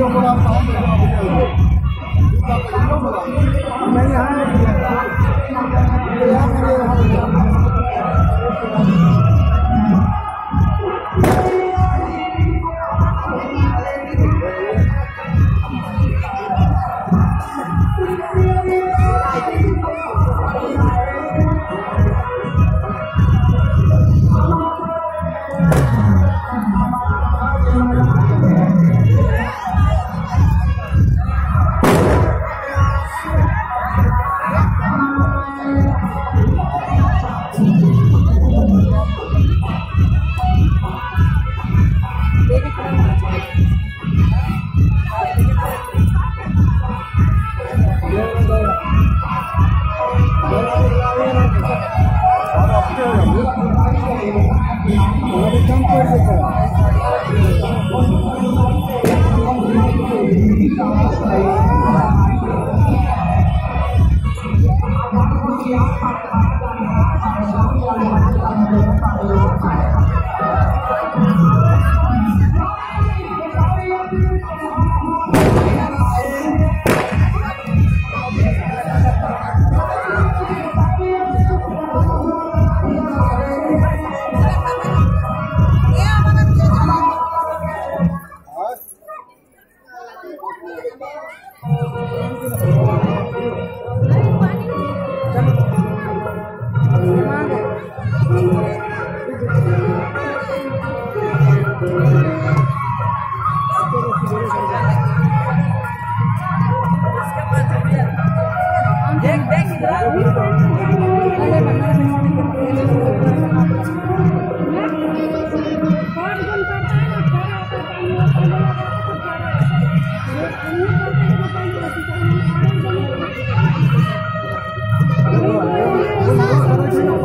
Coba. एकदम पड़ जाता है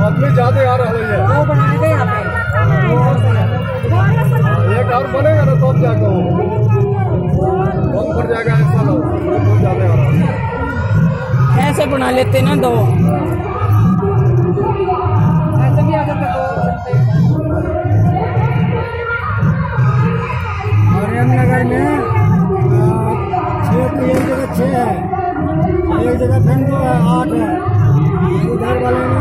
आदमी ज़्यादा आ रहा है। एक और बनेगा ना तब जाकर कम पड़ जाएगा ऐसा ना तो ज़्यादा आ रहा है। ऐसे बना लेते ना दो। ऐसे भी दो नगर में छः तो जगह छः है। जगह दो आठ है। इधर वाले